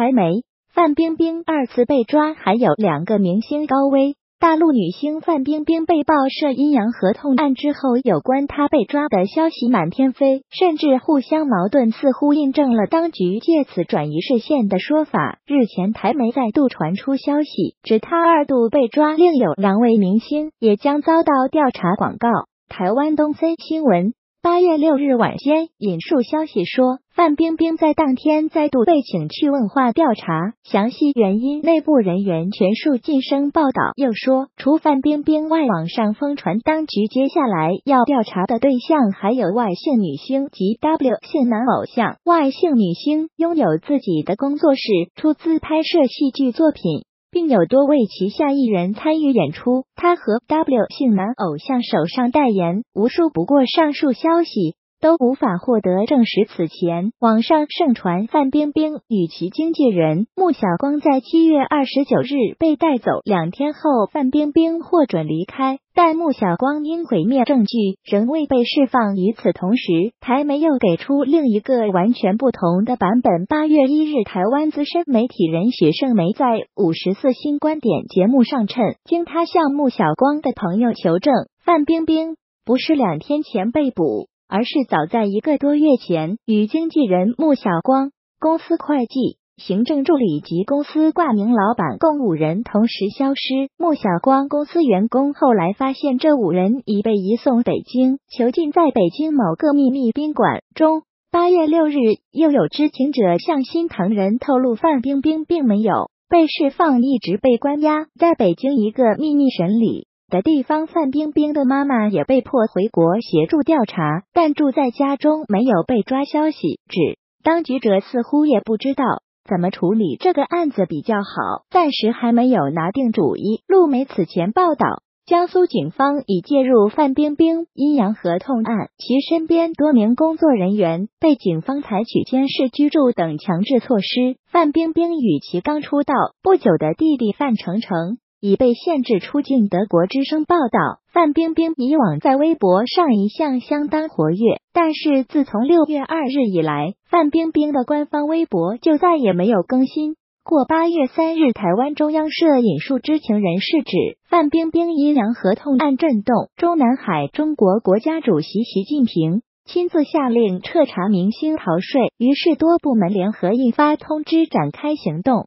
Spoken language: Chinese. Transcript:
台媒，范冰冰二次被抓，还有两个明星高危。大陆女星范冰冰被曝涉阴阳合同案之后，有关她被抓的消息满天飞，甚至互相矛盾，似乎印证了当局借此转移视线的说法。日前，台媒再度传出消息，指她二度被抓，另有两位明星也将遭到调查。广告，台湾东森新闻。八月六日晚间，引述消息说，范冰冰在当天再度被请去问话调查，详细原因内部人员全数晋升报道。又说，除范冰冰外，网上疯传当局接下来要调查的对象还有外姓女星及 W 姓男偶像。外姓女星拥有自己的工作室，出资拍摄戏剧作品。并有多位旗下艺人参与演出，他和 W 姓男偶像手上代言无数。不过，上述消息都无法获得证实。此前，网上盛传范冰冰与其经纪人穆晓光在七月二十九日被带走，两天后范冰冰获准离开。但穆晓光因毁灭证据仍未被释放。与此同时，台媒又给出另一个完全不同的版本。八月一日，台湾资深媒体人许胜梅在五十四新观点节目上称，经他向穆晓光的朋友求证，范冰冰不是两天前被捕，而是早在一个多月前与经纪人穆晓光、公司会计。行政助理及公司挂名老板共五人同时消失。穆晓光公司员工后来发现，这五人已被移送北京囚禁在北京某个秘密宾馆中。八月六日，又有知情者向新唐人透露，范冰冰并没有被释放，一直被关押在北京一个秘密审理的地方。范冰冰的妈妈也被迫回国协助调查，但住在家中没有被抓。消息指，当局者似乎也不知道。怎么处理这个案子比较好？暂时还没有拿定主意。陆媒此前报道，江苏警方已介入范冰冰阴阳合同案，其身边多名工作人员被警方采取监视、居住等强制措施。范冰冰与其刚出道不久的弟弟范丞丞。已被限制出境。德国之声报道，范冰冰以往在微博上一向相当活跃，但是自从六月二日以来，范冰冰的官方微博就再也没有更新过。八月三日，台湾中央社引述知情人士指，范冰冰阴阳合同案震动中南海，中国国家主席习近平亲自下令彻查明星逃税，于是多部门联合印发通知，展开行动。